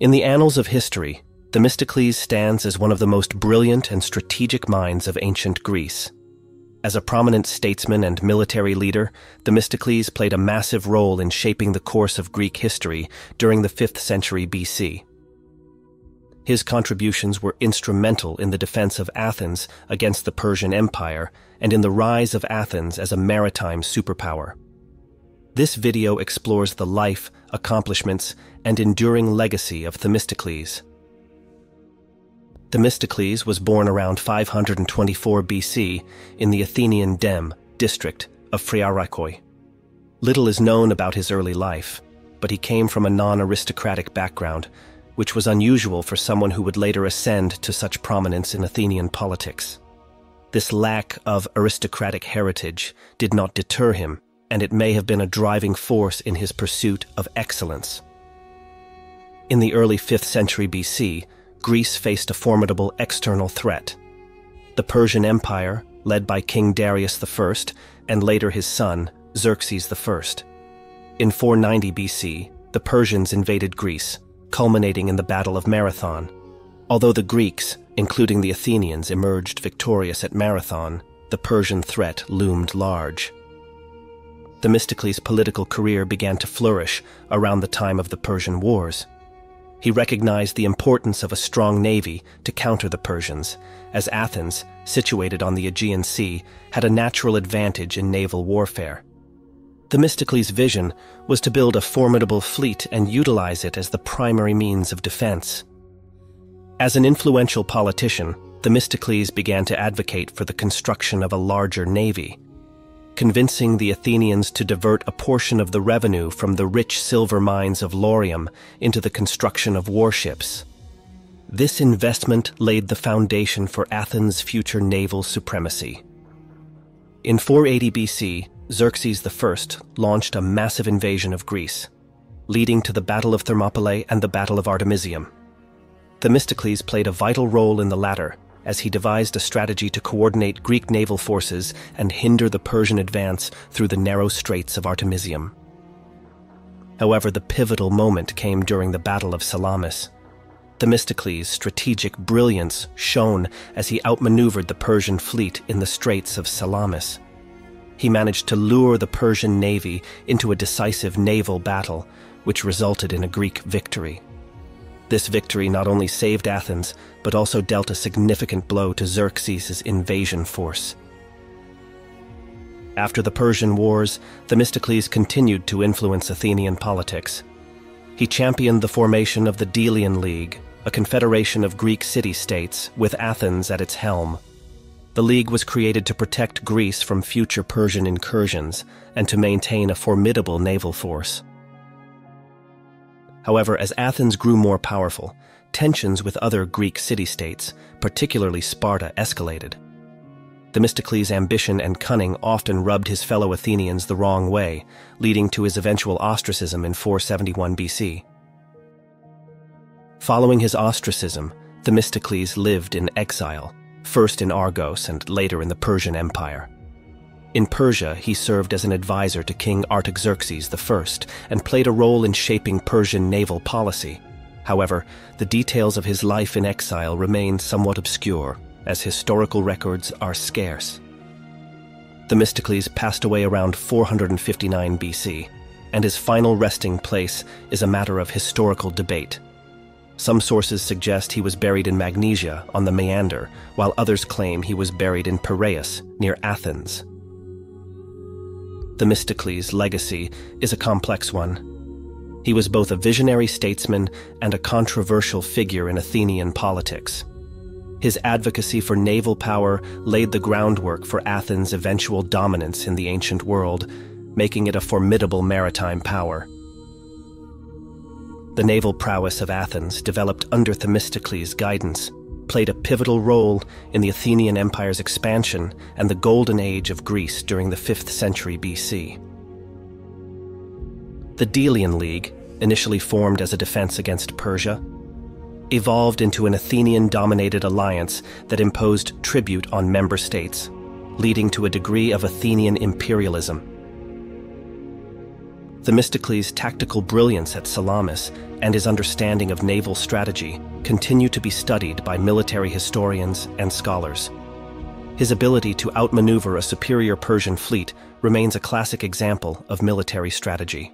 In the annals of history, Themistocles stands as one of the most brilliant and strategic minds of ancient Greece. As a prominent statesman and military leader, Themistocles played a massive role in shaping the course of Greek history during the 5th century BC. His contributions were instrumental in the defense of Athens against the Persian Empire and in the rise of Athens as a maritime superpower. This video explores the life, accomplishments, and enduring legacy of Themistocles. Themistocles was born around 524 BC in the Athenian deme district of Phriarakoi. Little is known about his early life, but he came from a non-aristocratic background, which was unusual for someone who would later ascend to such prominence in Athenian politics. This lack of aristocratic heritage did not deter him, and it may have been a driving force in his pursuit of excellence. In the early 5th century BC, Greece faced a formidable external threat. The Persian Empire, led by King Darius I and later his son, Xerxes I. In 490 BC, the Persians invaded Greece, culminating in the Battle of Marathon. Although the Greeks, including the Athenians, emerged victorious at Marathon, the Persian threat loomed large. Themistocles' political career began to flourish around the time of the Persian Wars. He recognized the importance of a strong navy to counter the Persians, as Athens, situated on the Aegean Sea, had a natural advantage in naval warfare. Themistocles' vision was to build a formidable fleet and utilize it as the primary means of defense. As an influential politician, Themistocles began to advocate for the construction of a larger navy convincing the Athenians to divert a portion of the revenue from the rich silver mines of Laurium into the construction of warships. This investment laid the foundation for Athens' future naval supremacy. In 480 BC, Xerxes I launched a massive invasion of Greece, leading to the Battle of Thermopylae and the Battle of Artemisium. Themistocles played a vital role in the latter, as he devised a strategy to coordinate Greek naval forces and hinder the Persian advance through the narrow straits of Artemisium. However, the pivotal moment came during the Battle of Salamis. Themistocles' strategic brilliance shone as he outmaneuvered the Persian fleet in the Straits of Salamis. He managed to lure the Persian navy into a decisive naval battle, which resulted in a Greek victory. This victory not only saved Athens, but also dealt a significant blow to Xerxes' invasion force. After the Persian Wars, Themistocles continued to influence Athenian politics. He championed the formation of the Delian League, a confederation of Greek city-states with Athens at its helm. The league was created to protect Greece from future Persian incursions and to maintain a formidable naval force. However, as Athens grew more powerful, tensions with other Greek city-states, particularly Sparta, escalated. Themistocles' ambition and cunning often rubbed his fellow Athenians the wrong way, leading to his eventual ostracism in 471 BC. Following his ostracism, Themistocles lived in exile, first in Argos and later in the Persian Empire. In Persia, he served as an advisor to King Artaxerxes I and played a role in shaping Persian naval policy. However, the details of his life in exile remain somewhat obscure, as historical records are scarce. Themistocles passed away around 459 BC, and his final resting place is a matter of historical debate. Some sources suggest he was buried in Magnesia on the Meander, while others claim he was buried in Piraeus, near Athens. Themistocles' legacy is a complex one. He was both a visionary statesman and a controversial figure in Athenian politics. His advocacy for naval power laid the groundwork for Athens' eventual dominance in the ancient world, making it a formidable maritime power. The naval prowess of Athens, developed under Themistocles' guidance, played a pivotal role in the Athenian Empire's expansion and the golden age of Greece during the 5th century BC. The Delian League, initially formed as a defense against Persia, evolved into an Athenian-dominated alliance that imposed tribute on member states, leading to a degree of Athenian imperialism. Themistocles' tactical brilliance at Salamis and his understanding of naval strategy continue to be studied by military historians and scholars. His ability to outmaneuver a superior Persian fleet remains a classic example of military strategy.